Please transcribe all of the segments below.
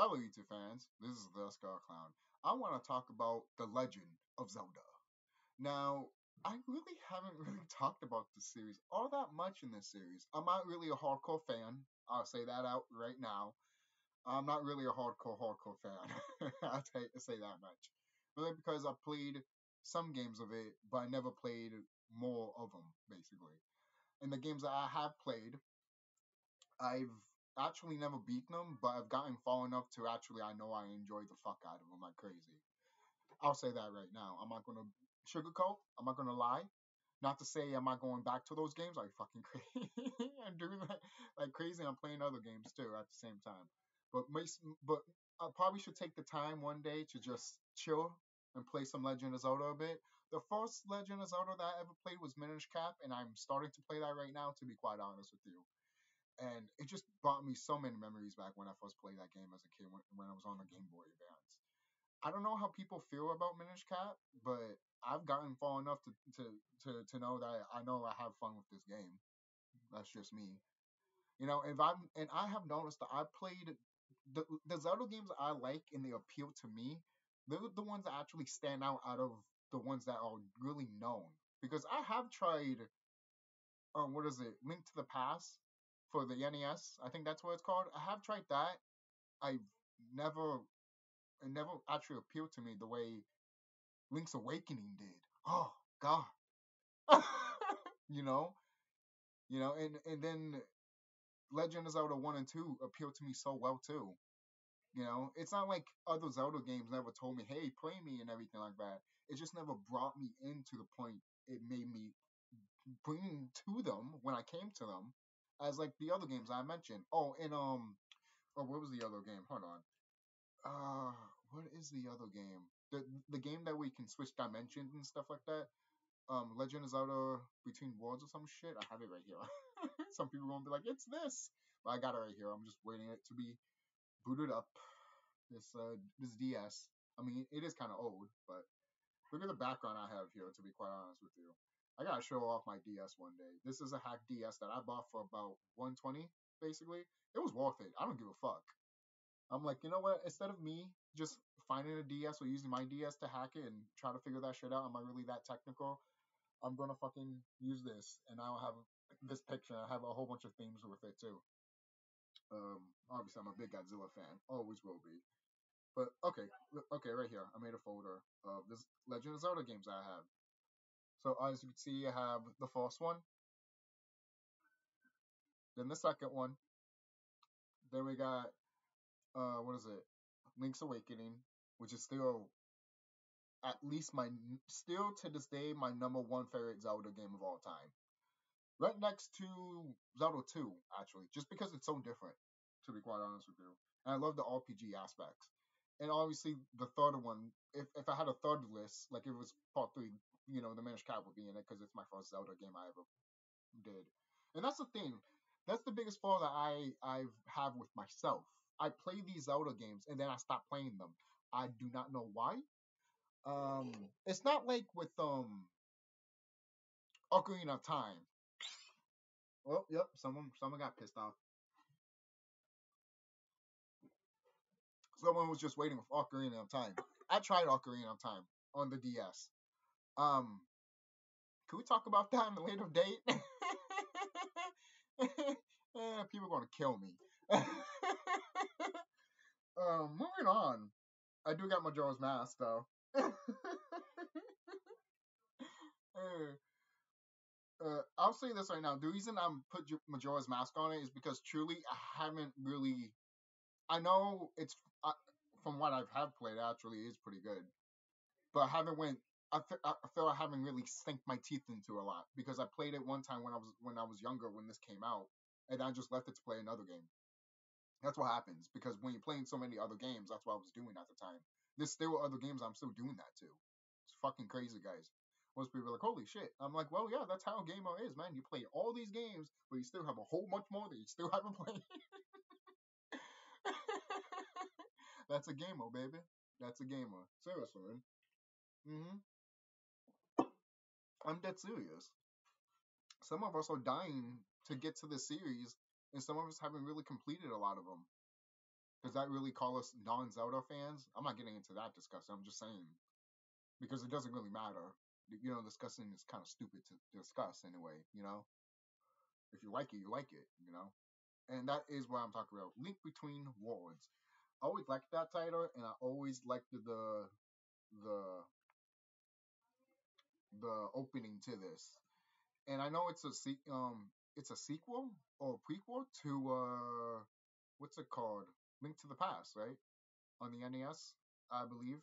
Hello, YouTube fans. This is the Skull Klown. I want to talk about The Legend of Zelda. Now, I really haven't really talked about this series all that much in this series. I'm not really a hardcore fan. I'll say that out right now. I'm not really a hardcore hardcore fan. I'll say that much. Really because I played some games of it, but I never played more of them, basically. And the games that I have played, I've actually never beaten them, but I've gotten far enough to actually I know I enjoy the fuck out of them like crazy. I'll say that right now. I'm not gonna sugarcoat. I'm not gonna lie. Not to say I'm I going back to those games. You fucking crazy? I'm doing that like crazy. I'm playing other games too at the same time. But but I probably should take the time one day to just chill and play some Legend of Zelda a bit. The first Legend of Zelda that I ever played was Minish Cap, and I'm starting to play that right now. To be quite honest with you, and it just brought me so many memories back when I first played that game as a kid when, when I was on the Game Boy Advance. I don't know how people feel about Minish Cap, but I've gotten far enough to, to, to, to know that I know I have fun with this game. That's just me. You know, if I'm and I have noticed that I played the the Zelda games I like and they appeal to me. They're the ones that actually stand out out of the ones that are really known. Because I have tried, um, what is it, Link to the Past, for the NES. I think that's what it's called. I have tried that. I've never, it never actually appealed to me the way Link's Awakening did. Oh God, you know, you know, and and then Legend of Zelda One and Two appealed to me so well too. You know, it's not like other Zelda games never told me, "Hey, play me" and everything like that. It just never brought me into the point it made me bring to them when I came to them as like the other games I mentioned. Oh, and um, oh, what was the other game? Hold on. Uh, what is the other game? The the game that we can switch dimensions and stuff like that. Um, Legend is out of Zelda Between Worlds or some shit. I have it right here. some people gonna be like, it's this, but I got it right here. I'm just waiting it to be booted up. This uh this DS. I mean, it is kind of old, but look at the background I have here. To be quite honest with you. I gotta show off my DS one day. This is a hack DS that I bought for about 120, basically. It was worth it. I don't give a fuck. I'm like, you know what? Instead of me just finding a DS or using my DS to hack it and try to figure that shit out, am I really that technical? I'm gonna fucking use this, and I'll have this picture. I have a whole bunch of themes with it too. Um, obviously, I'm a big Godzilla fan. Always will be. But okay, okay, right here. I made a folder of this Legend of Zelda games I have. So as you can see, I have the first one, then the second one, then we got uh what is it? Link's Awakening, which is still at least my still to this day my number one favorite Zelda game of all time. Right next to Zelda 2, actually, just because it's so different, to be quite honest with you. And I love the RPG aspects. And obviously the third one, if, if I had a third list, like if it was part three, you know, the Minish Cap would be in it because it's my first Zelda game I ever did. And that's the thing. That's the biggest flaw that I I have with myself. I play these Zelda games and then I stop playing them. I do not know why. Um, it's not like with um Ocarina of Time. Oh, yep, someone someone got pissed off. Someone was just waiting with Ocarina of Time. I tried Ocarina of Time on the DS. Um, can we talk about that in a later date? eh, people are gonna kill me. um, moving on. I do got Majora's Mask though. uh, uh, I'll say this right now. The reason I'm put Majora's Mask on it is because truly I haven't really. I know it's uh, from what I've have played. Actually, is pretty good, but I haven't went I, fe- I feel I haven't really sunk my teeth into a lot because I played it one time when I was when I was younger when this came out, and I just left it to play another game. That's what happens because when you're playing so many other games, that's what I was doing at the time. There's still other games I'm still doing that too. It's fucking crazy, guys. Most people are like, "Holy shit!" I'm like, "Well, yeah, that's how a gamer is, man. You play all these games, but you still have a whole bunch more that you still haven't played." that's a gamer, baby. That's a gamer. Seriously, man. Mm-hmm. I'm dead serious. Some of us are dying to get to the series, and some of us haven't really completed a lot of them. does that really call us non-Zelda fans? I'm not getting into that discussion. I'm just saying because it doesn't really matter. You know, discussing is kind of stupid to discuss anyway. You know, if you like it, you like it. You know, and that is what I'm talking about. Link Between Worlds. I always liked that title, and I always liked the the the opening to this. And I know it's a se- um it's a sequel or a prequel to uh what's it called? Link to the Past, right? On the NES, I believe.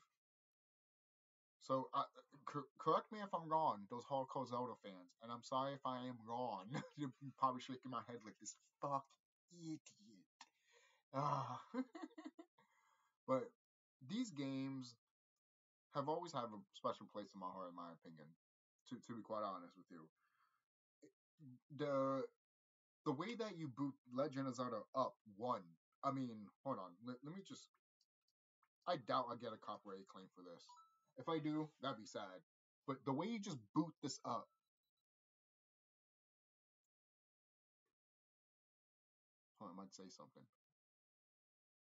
So, uh, cor- correct me if I'm wrong, those hardcore Zelda fans, and I'm sorry if I am wrong. You're probably shaking my head like this fuck idiot. Ah. but these games have always had a special place in my heart, in my opinion. To to be quite honest with you, the the way that you boot Legend of Zelda up one. I mean, hold on. Let, let me just. I doubt I get a copyright claim for this. If I do, that'd be sad. But the way you just boot this up. On, I might say something.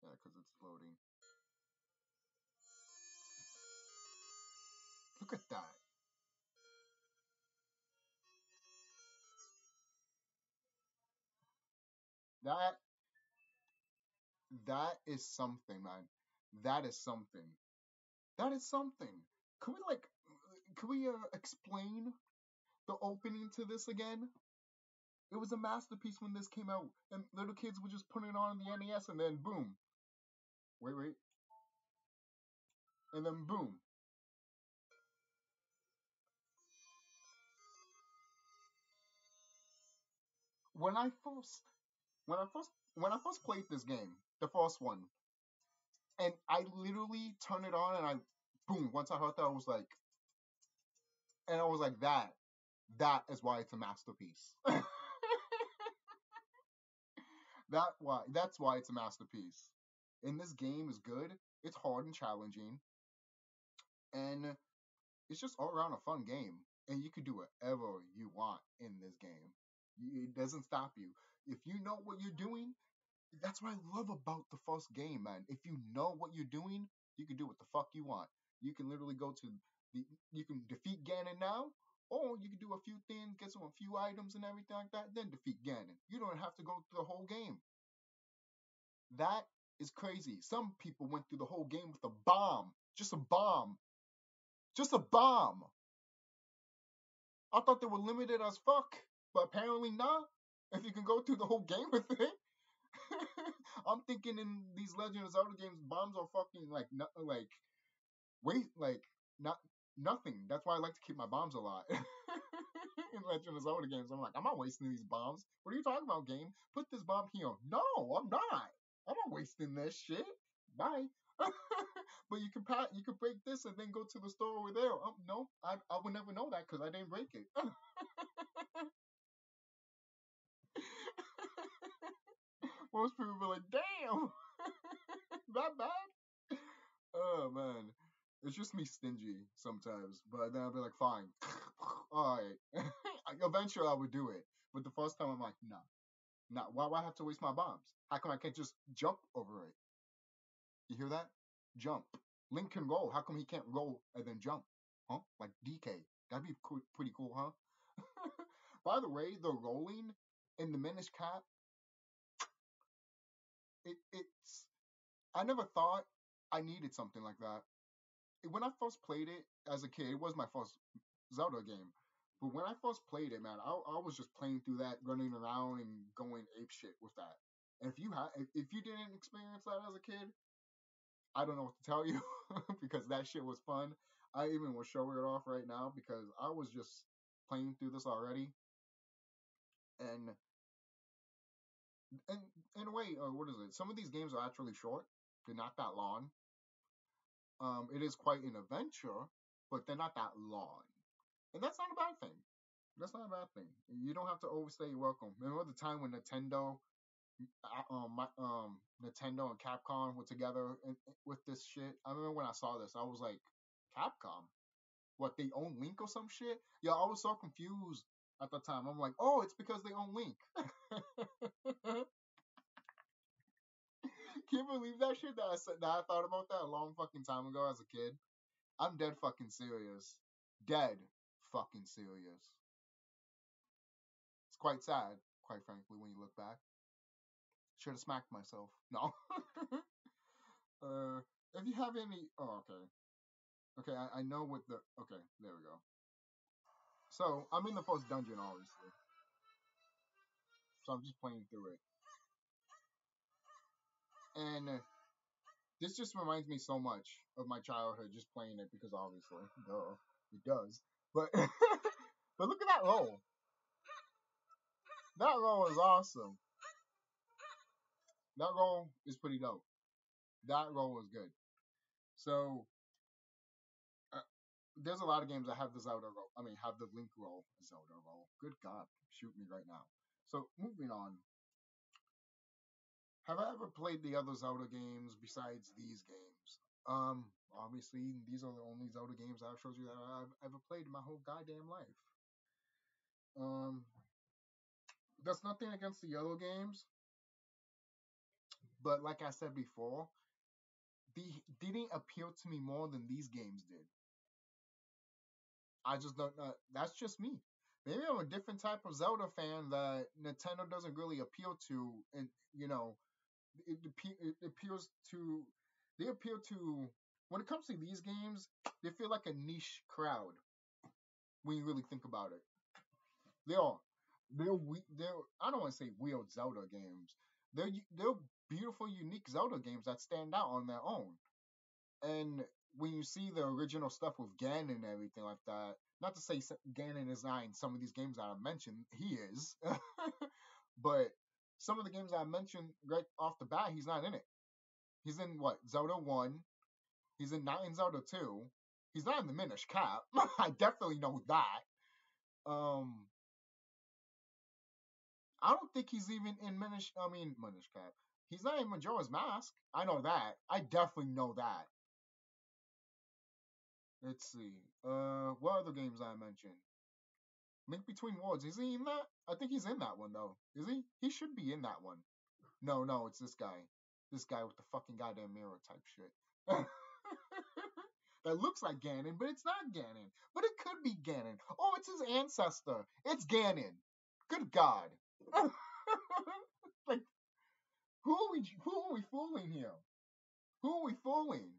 Yeah, because it's loading. Look at that. That that is something, man. That is something. That is something. Could we like, could we uh, explain the opening to this again? It was a masterpiece when this came out, and little kids would just put it on the NES, and then boom. Wait, wait. And then boom. When I first, when I first, when I first played this game, the first one, and I literally turned it on, and I, boom. Once I heard that, I was like, and I was like, that, that is why it's a masterpiece. that why that's why it's a masterpiece. And this game is good. It's hard and challenging, and it's just all around a fun game. And you can do whatever you want in this game. It doesn't stop you. If you know what you're doing, that's what I love about the first game, man. If you know what you're doing, you can do what the fuck you want. You can literally go to the, you can defeat Ganon now, or you can do a few things, get some a few items and everything like that, then defeat Ganon. You don't have to go through the whole game. That is crazy. Some people went through the whole game with a bomb, just a bomb, just a bomb. I thought they were limited as fuck, but apparently not. If you can go through the whole game with it. I'm thinking in these Legend of Zelda games, bombs are fucking like no, like wait like not nothing. That's why I like to keep my bombs a lot. in Legend of Zelda games, I'm like, I'm not wasting these bombs. What are you talking about, game? Put this bomb here. No, I'm not. I'm not wasting this shit. Bye. but you can pat, you can break this and then go to the store over there. Um, no, I I would never know that because I didn't break it. Most people be like, damn, that bad? Oh man, it's just me stingy sometimes. But then I'll be like, fine, all right. Eventually I would do it, but the first time I'm like, nah, nah. Why would I have to waste my bombs? How come I can't just jump over it? You hear that? Jump. Link can roll. How come he can't roll and then jump? Huh? Like DK. That'd be cool, pretty cool, huh? By the way, the rolling in the Minish Cap, it, it's. I never thought I needed something like that. When I first played it as a kid, it was my first Zelda game. But when I first played it, man, I, I was just playing through that, running around and going ape shit with that. And if you ha- if, you didn't experience that as a kid, I don't know what to tell you because that shit was fun. I even will show it off right now because I was just playing through this already, and and in a way, uh, what is it? Some of these games are actually short; they're not that long. Um, it is quite an adventure, but they're not that long, and that's not a bad thing. That's not a bad thing. You don't have to overstay your welcome. Remember the time when Nintendo, uh, um, my, um, Nintendo and Capcom were together with this shit? I remember when I saw this, I was like, Capcom, what they own Link or some shit? Yeah, I was so confused at the time. I'm like, oh, it's because they own Link. Can't believe that shit that I said that I thought about that a long fucking time ago as a kid? I'm dead fucking serious. Dead fucking serious. It's quite sad, quite frankly, when you look back. Should have smacked myself. No. uh, if you have any, oh okay, okay, I, I know what the okay. There we go. So I'm in the first dungeon, obviously. So I'm just playing through it, and uh, this just reminds me so much of my childhood, just playing it because obviously, duh, it does. But but look at that roll. That roll is awesome. That roll is pretty dope. That roll was good. So there's a lot of games that have the Zelda roll. I mean, have the Link role, Zelda role. Good God, shoot me right now. So moving on. Have I ever played the other Zelda games besides these games? Um, obviously these are the only Zelda games I've showed you that I've ever played in my whole goddamn life. Um, that's nothing against the other games. But like I said before, they didn't appeal to me more than these games did. I just don't know. That's just me. Maybe I'm a different type of Zelda fan that Nintendo doesn't really appeal to, and you know, it, it appeals to. They appeal to when it comes to these games. They feel like a niche crowd when you really think about it. They are. They're we they're. I don't want to say weird Zelda games. They're they're beautiful, unique Zelda games that stand out on their own. And when you see the original stuff with Ganon and everything like that, not to say Ganon is not in some of these games that I mentioned, he is. but some of the games I mentioned right off the bat, he's not in it. He's in what? Zelda 1. He's in not in Zelda 2. He's not in the Minish Cap. I definitely know that. Um I don't think he's even in Minish I mean Minish Cap. He's not in Majora's Mask. I know that. I definitely know that. Let's see. Uh, what other games I mentioned? Link Between Worlds. Is he in that? I think he's in that one though. Is he? He should be in that one. No, no, it's this guy. This guy with the fucking goddamn mirror type shit. that looks like Ganon, but it's not Ganon. But it could be Ganon. Oh, it's his ancestor. It's Ganon. Good God. like who are we who are we fooling here? Who are we fooling?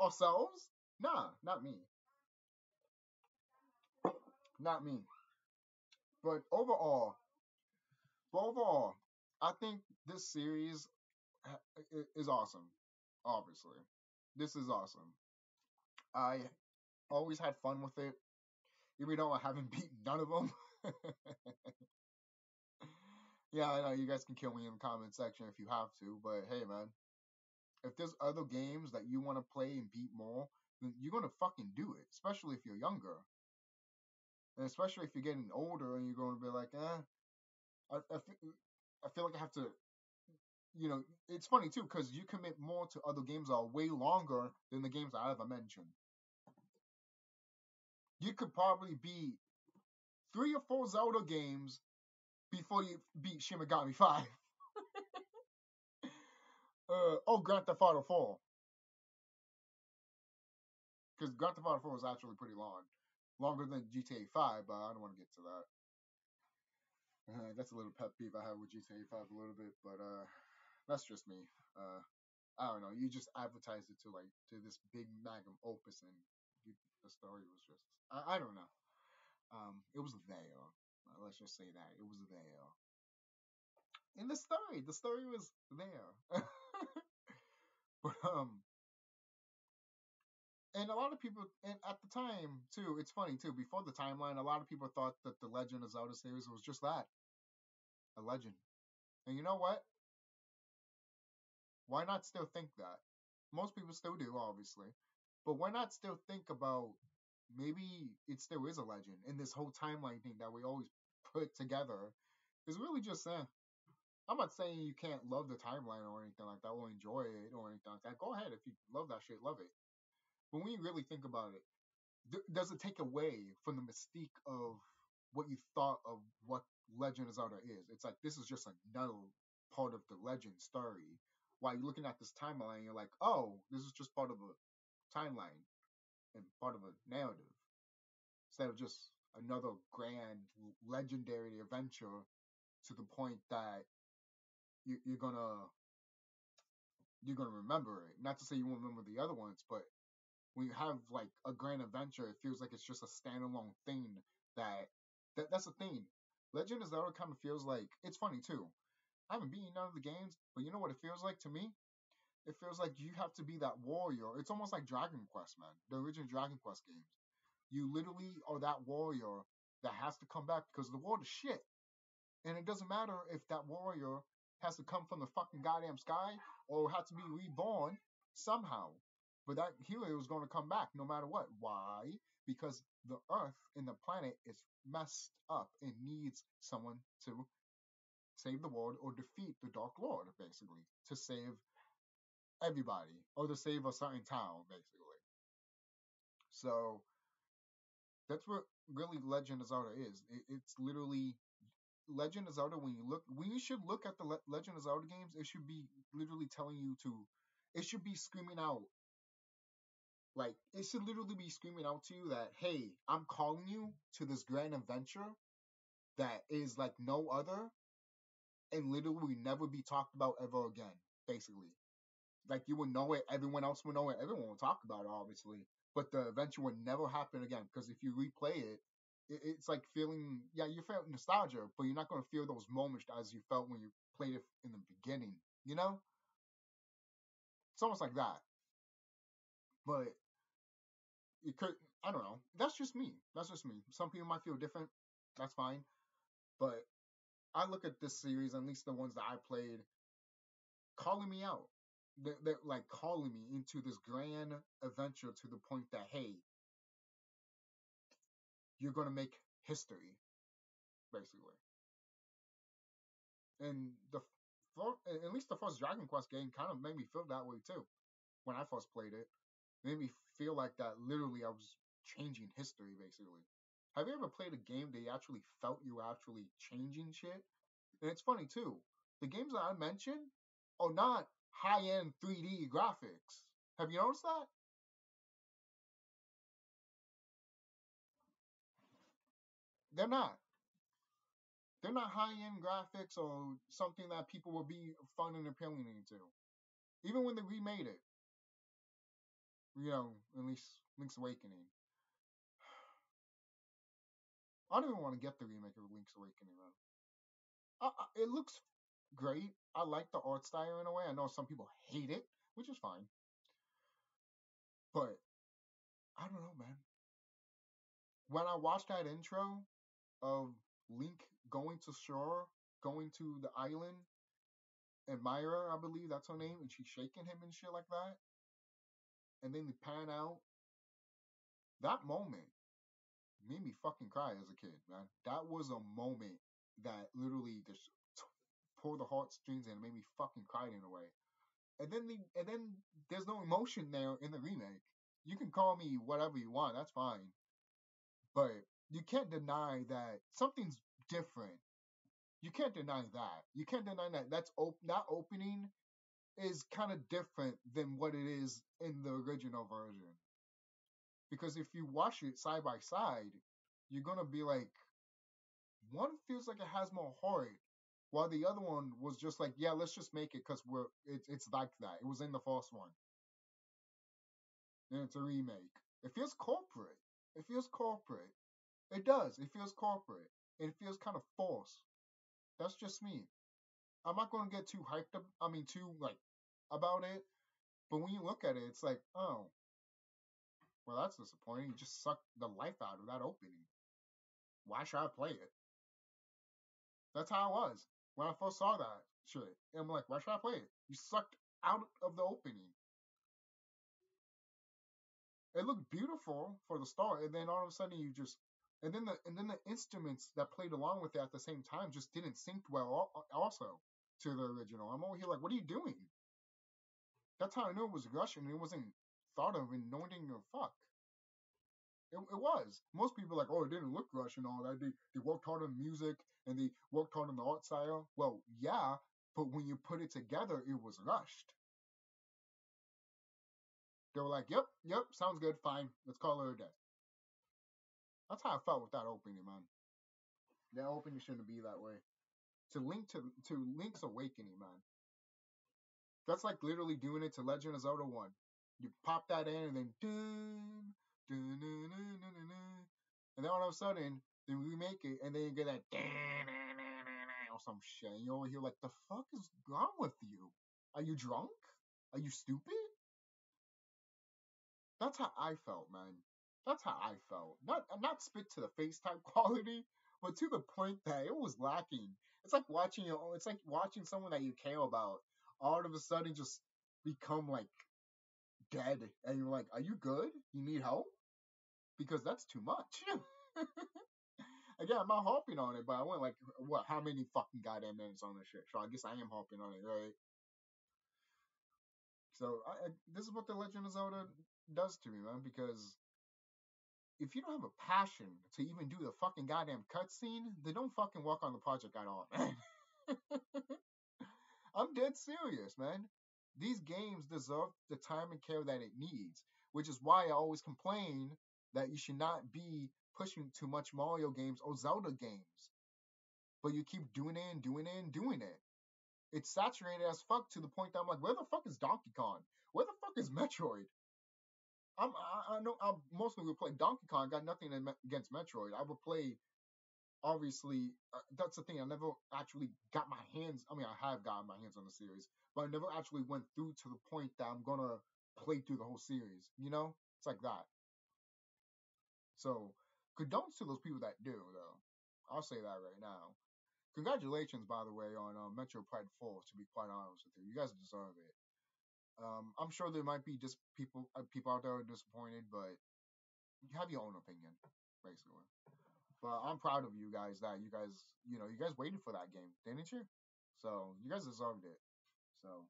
Ourselves? Nah, not me. Not me. But overall, but overall, I think this series is awesome. Obviously, this is awesome. I always had fun with it, even though I haven't beaten none of them. Yeah, I know you guys can kill me in the comment section if you have to, but hey, man, if there's other games that you want to play and beat more, you're gonna fucking do it. Especially if you're younger, and especially if you're getting older and you're to be like, eh, I, I, I feel like I have to. You know, it's funny too because you commit more to other games that are way longer than the games I ever mentioned. You could probably beat three or four Zelda games before you beat Shin Megami 5. uh, oh, Grand Theft Auto 4. Because Grand Theft Auto 4 is actually pretty long. Longer than GTA 5, but I don't want to get to that. Uh, that's a little pet peeve I have with GTA 5 a little bit, but uh, that's just me. Uh, I don't know. You just advertised it to like to this big magnum opus, and you, the story was just I, I don't know. Um, it was there. Let's just say that it was there. In the story, the story was there. but um, and a lot of people, and at the time too, it's funny too. Before the timeline, a lot of people thought that the Legend of Zelda series was just that, a legend. And you know what? Why not still think that? Most people still do, obviously. But why not still think about maybe it still is a legend and this whole timeline thing that we always put together is really just eh. I'm not saying you can't love the timeline or anything like that or enjoy it or anything like that. Go ahead if you love that shit, love it. But when you really think about it, th- does it take away from the mystique of what you thought of what Legend of Zelda is? It's like this is just another part of the legend story while you're looking at this timeline, you're like, oh, this is just part of a timeline and part of a narrative instead of just another grand, legendary adventure to the point that you, you're gonna you're gonna remember it. Not to say you won't remember the other ones, but when you have like a grand adventure, it feels like it's just a standalone thing that, that that's the thing. Legend of Zelda kind of feels like it's funny too. I haven't beaten none of the games, but you know what it feels like to me? It feels like you have to be that warrior. It's almost like Dragon Quest, man. The original Dragon Quest games. You literally are that warrior that has to come back because the world is shit. And it doesn't matter if that warrior has to come from the fucking goddamn sky or has to be reborn somehow. But that hero is going to come back no matter what. Why? Because the earth and the planet is messed up and needs someone to save the world or defeat the Dark Lord, basically, to save everybody or to save a certain town, basically. So that's what really Legend of Zelda is. It, it's literally Legend of Zelda. When you look, when you should look at the Le- Legend of Zelda games, it should be literally telling you to. It should be screaming out. Like it should literally be screaming out to you that, hey, I'm calling you to this grand adventure that is like no other, and literally never be talked about ever again. Basically, like you would know it, everyone else would know it, everyone would talk about it, obviously but the adventure would never happen again because if you replay it, it, it's like feeling yeah you felt nostalgia, but you're not going to feel those moments as you felt when you played it in the beginning. You know, it's almost like that. But it could I don't know. That's just me. That's just me. Some people might feel different. That's fine. But I look at this series, at least the ones that I played, calling me out they're, they're like calling me into this grand adventure to the point that hey you're gonna make history basically and the at least the first dragon quest game kind of made me feel that way too when i first played it. Made me feel like that literally i was changing history basically have you ever played a game that you actually felt you were actually changing shit and it's funny too the games that i mentioned are not high end 3D graphics. Have you noticed that? They're not. They're not high end graphics or something that people will be fun and appealing into. Even when they remade it. You know, at least Link's Awakening. I don't even want to get the remake of Link's Awakening. Uh, it looks great. I like the art style in a way. I know some people hate it, which is fine. But I don't know, man. When I watched that intro of Link going to shore, going to the island, and Myra, I believe that's her name, and she's shaking him and shit like that, and then they pan out, that moment made me fucking cry as a kid, man. That was a moment that literally just pulled the heartstrings and made me fucking cry in a way. And then the and then there's no emotion there in the remake. You can call me whatever you want, that's fine. But you can't deny that something's different. You can't deny that. You can't deny that that's op- that opening is kind of different than what it is in the original version. Because if you watch it side by side, you're gonna be like, one feels like it has more heart, while the other one was just like, yeah, let's just make it because we're it's it's like that. It was in the first one, and it's a remake. It feels corporate. It feels corporate. It does. It feels corporate. It feels kind of forced. That's just me. I'm not going to get too hyped up. I mean, too like about it. But when you look at it, it's like, oh, well, that's disappointing. You just sucked the life out of that opening. Why should I play it? That's how it was when I first saw that shit. And I'm like, why should I play it? You sucked out of the opening. It looked beautiful for the start, and then all of a sudden you just and then the and then the instruments that played along with it at the same time just didn't sync well also to the original. I'm over here like, what are you doing? That's how I knew it was Russian. It wasn't thought of in knowing your fuck. It, it was. Most people like, oh, it didn't look Russian all that. They, they worked hard on music and they worked hard on the art style. Well, yeah, but when you put it together, it was rushed. They were like, "Yep, yep, sounds good, fine, let's call it a day." That's how I felt with that opening, man. That opening shouldn't be that way. To link to to Link's Awakening, man. That's like literally doing it to Legend of Zelda One. You pop that in and then dun, dun, dun, dun, dun, dun, dun. and then all of a sudden they remake it and then you get that dun, dun, dun, dun, or some shit. And you're over here like, the fuck is wrong with you? Are you drunk? Are you stupid? That's how I felt, man. That's how I felt. Not not spit to the face type quality, but to the point that it was lacking. It's like watching your own, it's like watching someone that you care about all of a sudden just become like dead and you're like, Are you good? You need help? Because that's too much. Again, I'm not hopping on it, but I went like what how many fucking goddamn minutes on this shit? So I guess I am hopping on it, right? So I, I, this is what the Legend of Zelda does to me, man, because if you don't have a passion to even do the fucking goddamn cutscene, then don't fucking work on the project at all, man. I'm dead serious, man. These games deserve the time and care that it needs, which is why I always complain that you should not be pushing too much Mario games or Zelda games. But you keep doing it and doing it and doing it. It's saturated as fuck to the point that I'm like, where the fuck is Donkey Kong? Where the fuck is Metroid? I'm, I, I know I mostly would play Donkey Kong. Got nothing against Metroid. I would play. Obviously, uh, that's the thing. I never actually got my hands. I mean, I have gotten my hands on the series, but I never actually went through to the point that I'm gonna play through the whole series. You know, it's like that. So, condolences to those people that do, though. I'll say that right now. Congratulations, by the way, on uh, Metroid Prime 4. To be quite honest with you, you guys deserve it. Um, I'm sure there might be just people uh, people out there disappointed, but you have your own opinion, basically. But I'm proud of you guys that you guys, you know, you guys waited for that game, didn't you? So you guys deserved it. So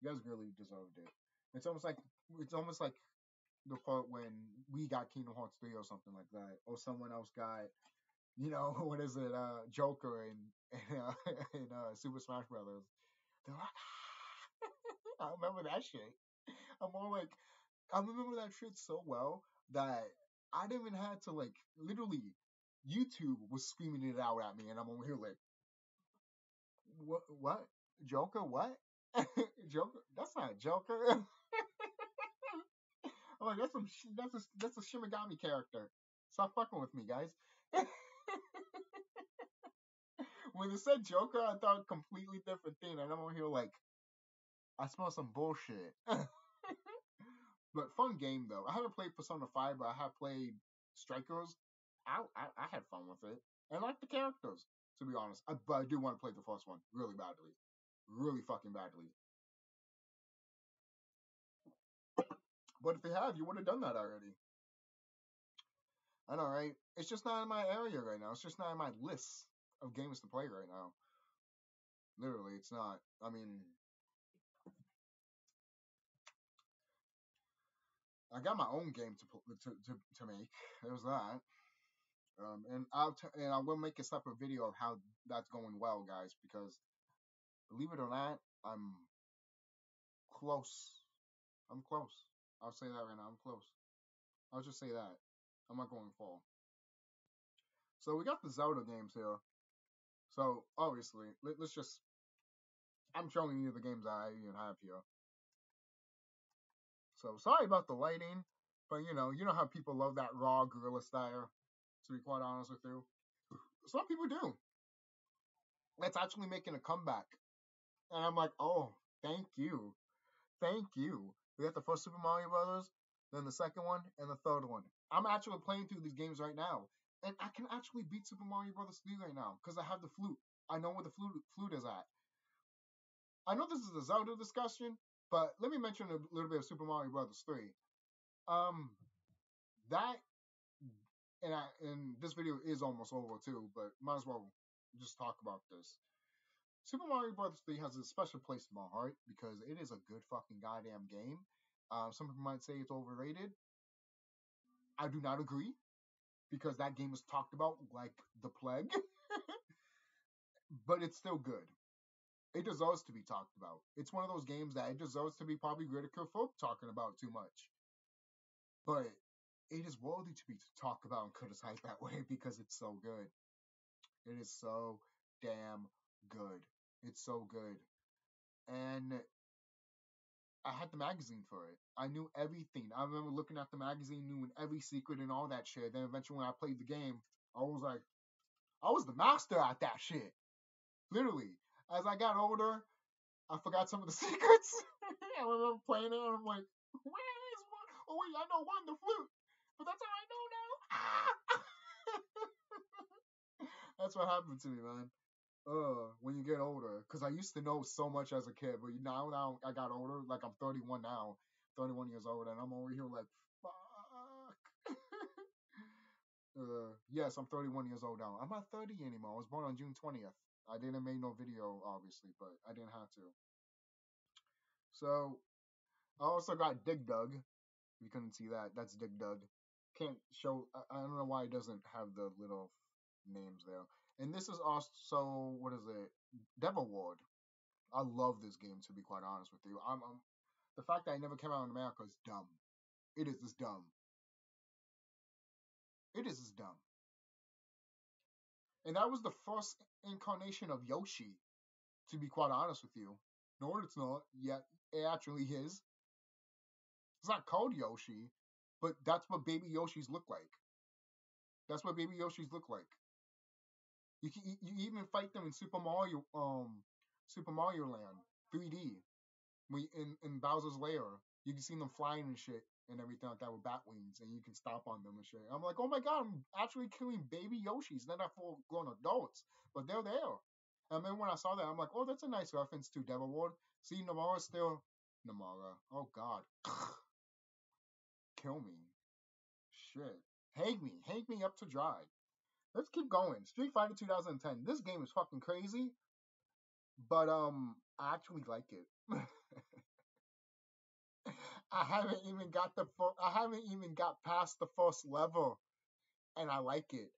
you guys really deserved it. It's almost like it's almost like the part when we got Kingdom Hearts 3 or something like that, or someone else got, you know, what is it, uh, Joker and and, uh, and uh, Super Smash Brothers. They're like, I remember that shit. I'm all like, I remember that shit so well that I didn't even have to like literally YouTube was screaming it out at me, and I'm over here like, what? Joker? What? Joker? That's not Joker. I'm like, that's some that's a that's a Shimigami character. Stop fucking with me, guys. when it said Joker, I thought a completely different thing, and I'm over here like, I smell some bullshit. but fun game though. I haven't played Persona 5, but I have played Strikers. I, I, I had fun with it. And like the characters, to be honest. I, but I do want to play the first one really badly. Really fucking badly. But if you have, you would have done that already. I know, right? It's just not in my area right now. It's just not in my list of games to play right now. Literally, it's not. I mean, I got my own game to to to, to make. There's that. Um, and I'll t- and I will make a separate video of how that's going well, guys. Because believe it or not, I'm close. I'm close. I'll say that right now. I'm close. I'll just say that. I'm not going full. So we got the Zelda games here. So obviously, let, us just. I'm showing you the games I even have here. So sorry about the lighting, but you know, you know how people love that raw guerrilla style. To be quite honest with you, some people do. It's actually making a comeback, and I'm like, oh, thank you, thank you. We got the first Super Mario Brothers, then the second one, and the third one. I'm actually playing through these games right now, and I can actually beat Super Mario Brothers 3 right now because I have the flute. I know where the flute flute is at. I know this is a Zelda discussion, but let me mention a little bit of Super Mario Brothers 3. Um, that and I and this video is almost over too, but might as well just talk about this. Super Mario Bros. 3 has a special place in my heart because it is a good fucking goddamn game. Um, some people might say it's overrated. I do not agree because that game is talked about like the plague, but it's still good. it deserves to be talked about. It's one of those games that it deserves to be probably ridiculed for talking about too much. But it is worthy to be talked about and criticized that way because it's so good. It is so damn good. It's so good. And I had the magazine for it. I knew everything. I remember looking at the magazine, knew every secret and all that shit. Then eventually when I played the game, I was like, I was the master at that shit. Literally. As I got older, I forgot some of the secrets. I remember playing it and I'm like, where is one? Oh wait, I know one, the flute. But that's all I know now. That's what happened to me, man. Uh, when you get older, because I used to know so much as a kid, but now now I got older, like I'm 31 now, 31 years old, and I'm over here like, fuck. uh, yes, I'm 31 years old now. I'm not 30 anymore. I was born on June 20th. I didn't make no video, obviously, but I didn't have to. So, I also got Dig Dug. You couldn't see that. That's Dig Dug. Can't show. I, I don't know why it doesn't have the little names there. And this is also what is it? Devil World. I love this game to be quite honest with you. I'm, I'm the fact that it never came out in America is dumb. It is just dumb. It is just dumb. And that was the first incarnation of Yoshi, to be quite honest with you. No, it's not. Yet it actually is. It's not called Yoshi, but that's what baby Yoshis look like. That's what baby Yoshis look like. You can you even fight them in Super Mario um Super Mario Land 3D. We in in Bowser's Lair, you can see them flying and shit and everything like that with bat wings, and you can stomp on them and shit. I'm like, oh my god, I'm actually killing baby Yoshis. They're not full grown adults, but they're there. And then when I saw that, I'm like, oh, that's a nice reference to Devil World. See, Nomura still Nomura. Oh god, kill me, shit, hang me, hang me up to dry. Let's keep going. Street Fighter 2010. This game is fucking crazy, but um, I actually like it. I haven't even got the I haven't even got past the first level, and I like it.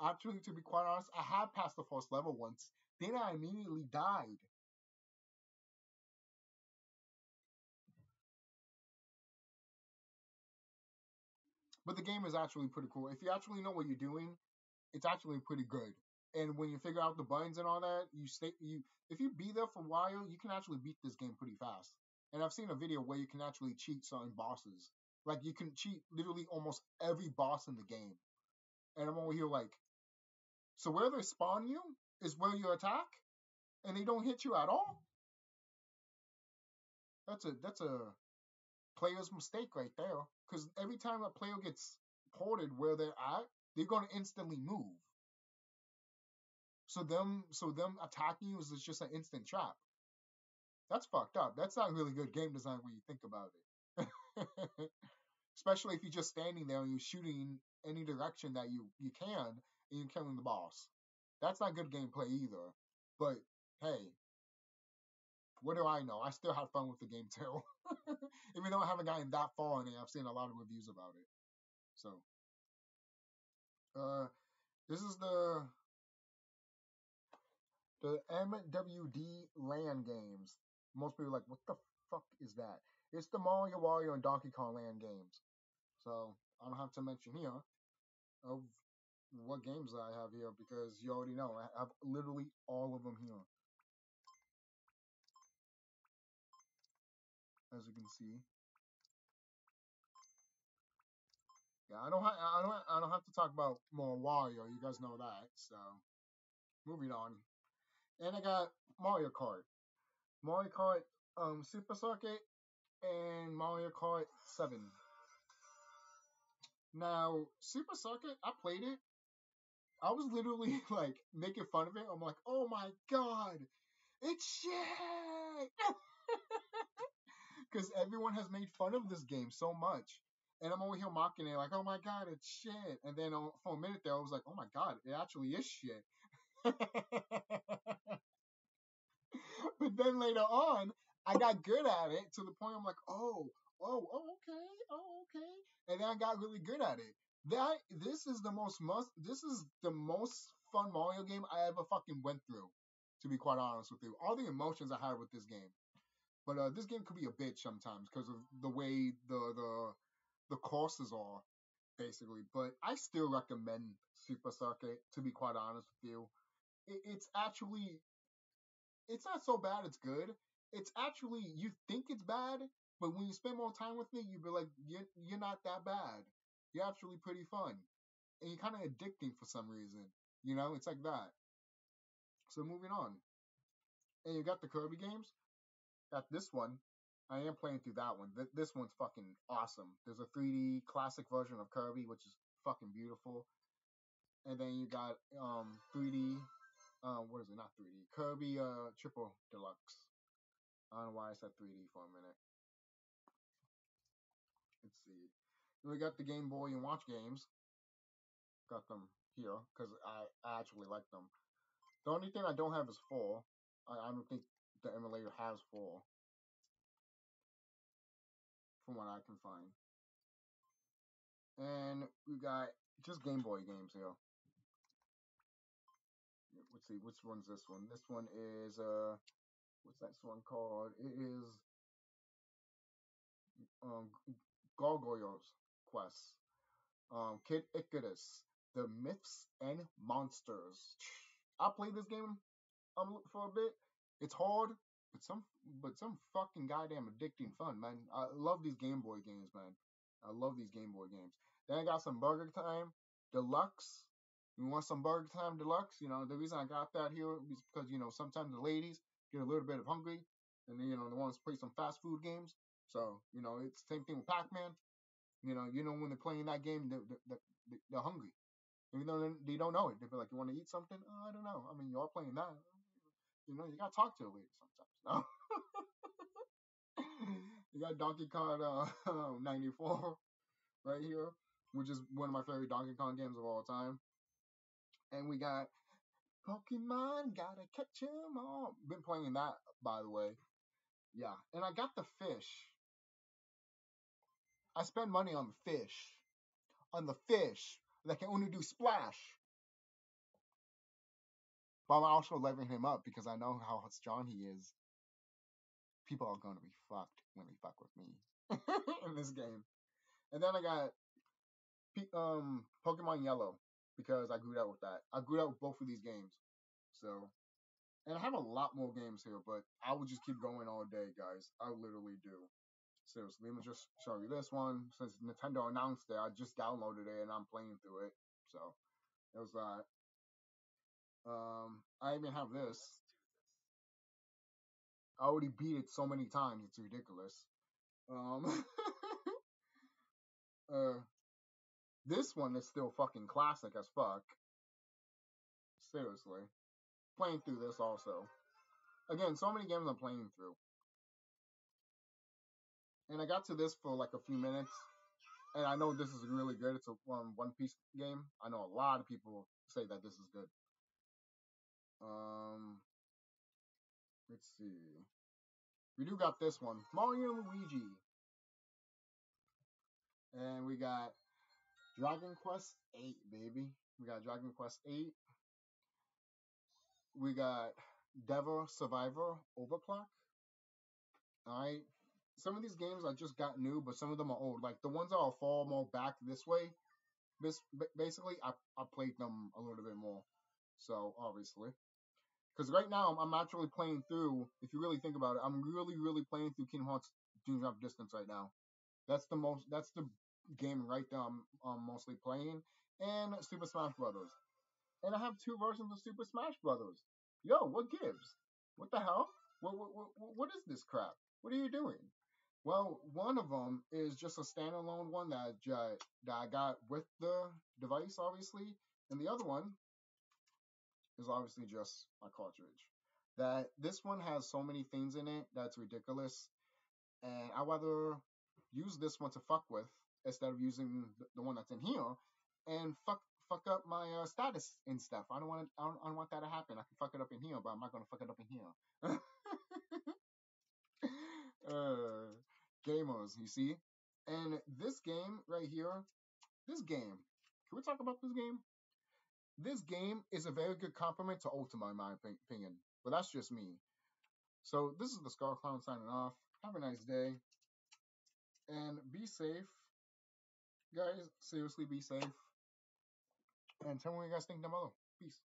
Actually, to be quite honest, I had passed the first level once. Then I immediately died. But the game is actually pretty cool. If you actually know what you're doing, it's actually pretty good. And when you figure out the buttons and all that, you stay you if you be there for a while, you can actually beat this game pretty fast. And I've seen a video where you can actually cheat certain bosses. Like you can cheat literally almost every boss in the game. And I'm over here like, so where they spawn you is where you attack, and they don't hit you at all. That's a that's a player's mistake right there. Because every time a player gets ported where they're at, they're gonna instantly move. So them so them attacking you is just an instant trap. That's fucked up. That's not really good game design when you think about it. Especially if you're just standing there and you're shooting any direction that you, you can and you're killing the boss. That's not good gameplay either. But hey, what do I know? I still had fun with the game too. Even though I haven't gotten that far in it, I've seen a lot of reviews about it. So, uh, this is the the MWD Land games. Most people are like, what the fuck is that? It's the Mario, Wario, and Donkey Kong Land games. So I don't have to mention here of what games I have here because you already know I have literally all of them here. As you can see. Yeah, I don't, I don't, I don't have to talk about more Wario. You guys know that. So, moving on. And I got Mario Kart. Mario Kart um, Super Circuit and Mario Kart 7. Now, Super Circuit, I played it. I was literally like making fun of it. I'm like, oh my god, it's shit! Because everyone has made fun of this game so much. And I'm over here mocking it, like, oh my god, it's shit. And then uh, for a minute there, I was like, oh my god, it actually is shit. but then later on, I got good at it to the point I'm like, oh, oh, oh, okay, oh, okay, and then I got really good at it. That this is the most must. This is the most fun Mario game I ever fucking went through. To be quite honest with you, all the emotions I had with this game. But uh, this game could be a bitch sometimes because of the way the the the courses are, basically. But I still recommend Super Circuit. To be quite honest with you, it, it's actually it's not so bad. It's good. It's actually you think it's bad, but when you spend more time with it, you be like, you're you're not that bad. You're actually pretty fun, and you're kind of addicting for some reason. You know, it's like that. So moving on, and you got the Kirby games. Got this one. I am playing through that one. Th- this one's fucking awesome. There's a 3D classic version of Kirby, which is fucking beautiful. And then you got um 3D. Uh, what is it? Not 3D. Kirby uh Triple Deluxe. I don't know why I said 3D for a minute. Let's see. We got the Game Boy and Watch games. Got them here because I, I actually like them. The only thing I don't have is four. I, I don't think the emulator has four, from what I can find. And we got just Game Boy games here. Let's see, which one's this one? This one is uh, what's that one called? It is um Gargoyle's Quest. Um, Kid Icarus, The Myths and Monsters. I played this game um for a bit. It's hard, but some but some fucking goddamn addicting fun, man. I love these Game Boy games, man. I love these Game Boy games. Then I got some Burger Time Deluxe. You want some Burger Time Deluxe? You know, the reason I got that here is because, you know, sometimes the ladies get a little bit of hungry and then, you know, they want to play some fast food games. So, you know, it's the same thing with Pac-Man. You know, you know when they're playing that game, they're, they're, they're hungry. Even though they don't know it. They be like, you want to eat something? Oh, I don't know. I mean, you are playing that. You know, you got to talk to a lady sometimes. No? you got Donkey Kong uh, 94 right here, which is one of my favorite Donkey Kong games of all time. And we got Pokemon, gotta catch 'em all. Been playing that, by the way. Yeah, and I got the fish. I spend money on the fish. On the fish that can only do splash. But I'm also leveling him up because I know how strong he is. People are gonna be fucked when they fuck with me in this game. And then I got um Pokemon Yellow because I grew up with that. I grew up with both of these games. So, and I have a lot more games here, but I would just keep going all day, guys. I literally do. Seriously, let me just show you this one. Since Nintendo announced it, I just downloaded it and I'm playing through it. So, it was that. Um, I even have this. I already beat it so many times, it's ridiculous. Um, uh, this one is still fucking classic as fuck. Seriously. Playing through this also. Again, so many games I'm playing through. And I got to this for like a few minutes. And I know this is really good. It's a um, One Piece game. I know a lot of people say that this is good. Um, let's see. We do got this one, Mario and Luigi. And we got Dragon Quest 8, baby. We got Dragon Quest 8. We got Devil Survivor Overclock. Alright. Some of these games I just got new, but some of them are old. Like the ones that are far more back this way, this basically I, I played them a little bit more. So obviously. Because right now I'm actually playing through, if you really think about it, I'm really, really playing through Kingdom Hearts Dream Drop Distance right now. That's the most that's the game right now I'm, I'm mostly playing. And Super Smash Brothers. And I have two versions of Super Smash Brothers. Yo, what gives? What the hell? What, what, what, what is this crap? What are you doing? Well, one of them is just a standalone one that, that I got with the device, obviously. And the other one is obviously just a cartridge. That this one has so many things in it that's ridiculous. And I rather use this one to fuck with instead of using the one that's in here and fuck fuck up my uh, status and stuff. I don't want I I don't want that to happen. I can fuck it up in here, but I'm not gonna fuck it up in here. uh, gamers, you see. And this game right here, this game. Can we talk about this game? This game is a very good compliment to Ultima, in my opinion. but that's just me. So this is the Skull Klown signing off. Have a nice day, and be safe, guys. Seriously, be safe. And tell me what you guys think down below. Peace.